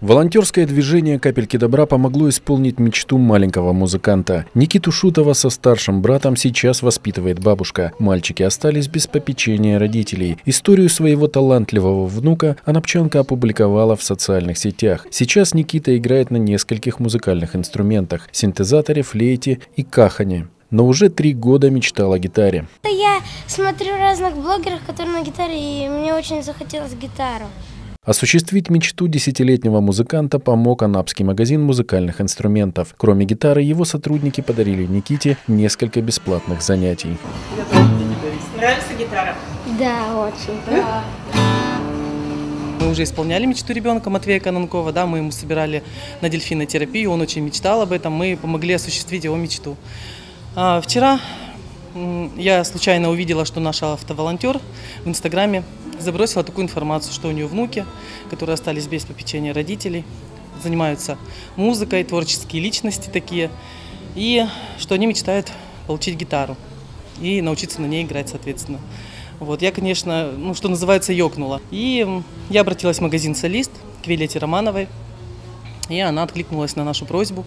Волонтерское движение «Капельки добра» помогло исполнить мечту маленького музыканта. Никиту Шутова со старшим братом сейчас воспитывает бабушка. Мальчики остались без попечения родителей. Историю своего талантливого внука Анапчанка опубликовала в социальных сетях. Сейчас Никита играет на нескольких музыкальных инструментах – синтезаторе, флейте и кахане но уже три года мечтал о гитаре. Я смотрю разных блогеров, которые на гитаре, и мне очень захотелось гитару. Осуществить мечту десятилетнего музыканта помог анапский магазин музыкальных инструментов. Кроме гитары, его сотрудники подарили Никите несколько бесплатных занятий. Нравится гитара? Да, очень. Да. Мы уже исполняли мечту ребенка Матвея Кананкова, да, мы ему собирали на дельфинотерапию, он очень мечтал об этом, мы помогли осуществить его мечту. А, вчера я случайно увидела, что наш автоволонтер в Инстаграме забросила такую информацию, что у нее внуки, которые остались без попечения родителей, занимаются музыкой, творческие личности такие, и что они мечтают получить гитару и научиться на ней играть, соответственно. Вот, я, конечно, ну, что называется, ёкнула. И я обратилась в магазин «Солист» к Виолетте Романовой, и она откликнулась на нашу просьбу.